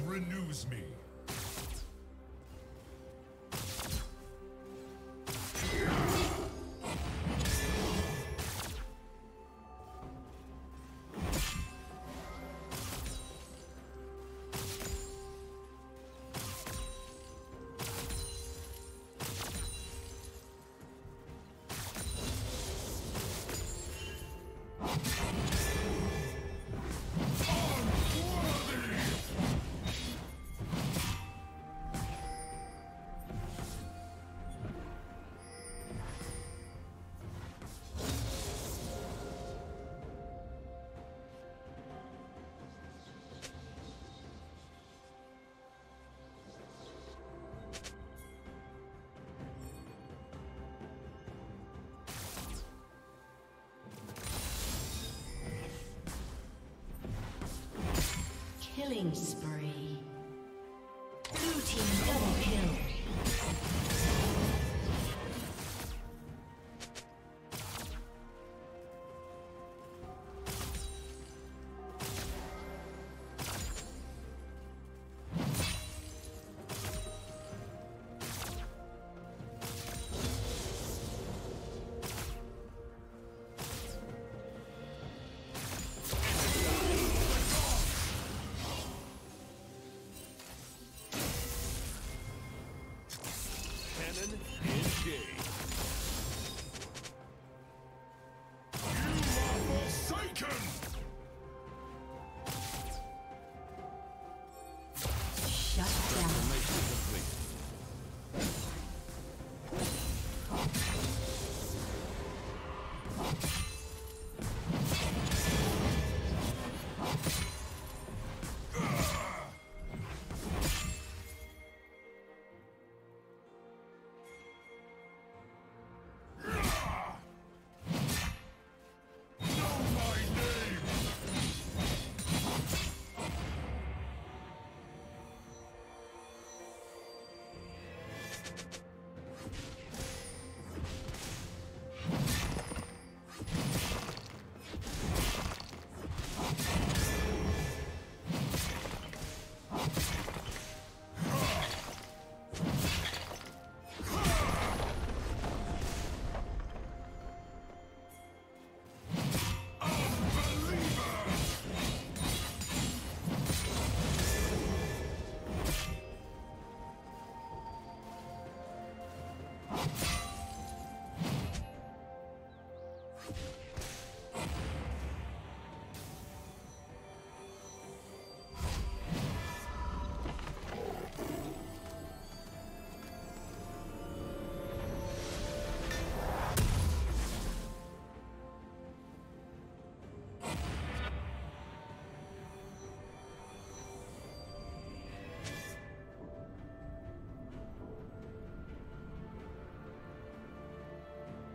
Renews me. Killing spree.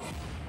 you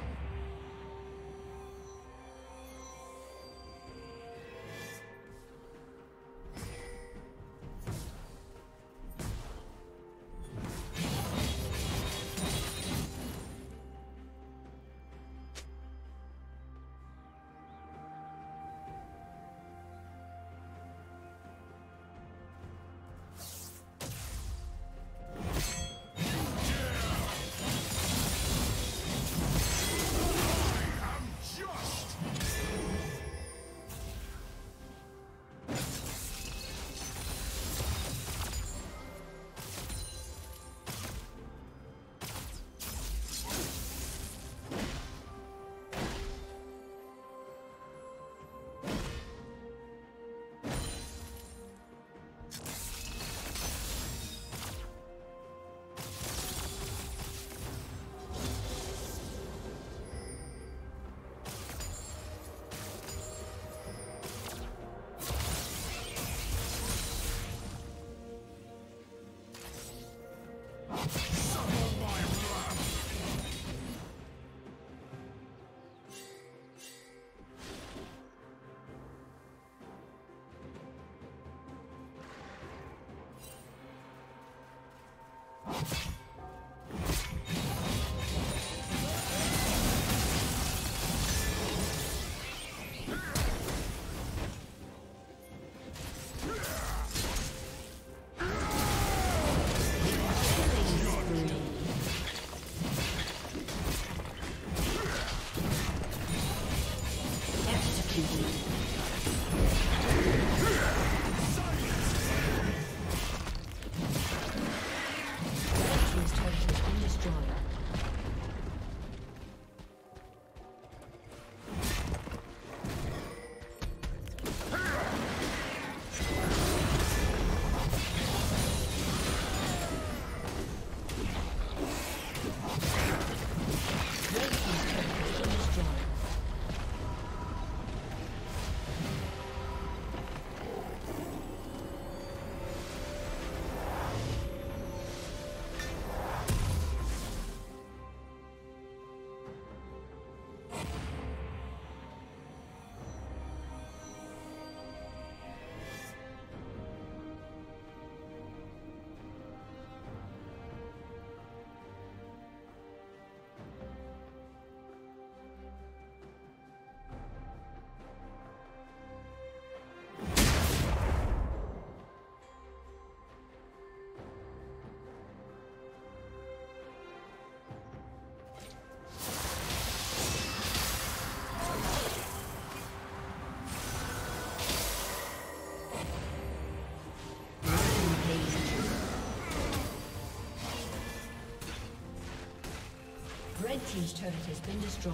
team's turret has been destroyed.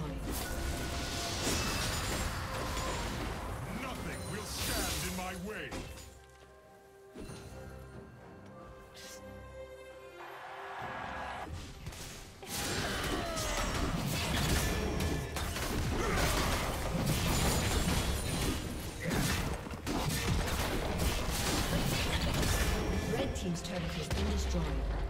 Nothing will stand in my way. Red team's turret has been destroyed.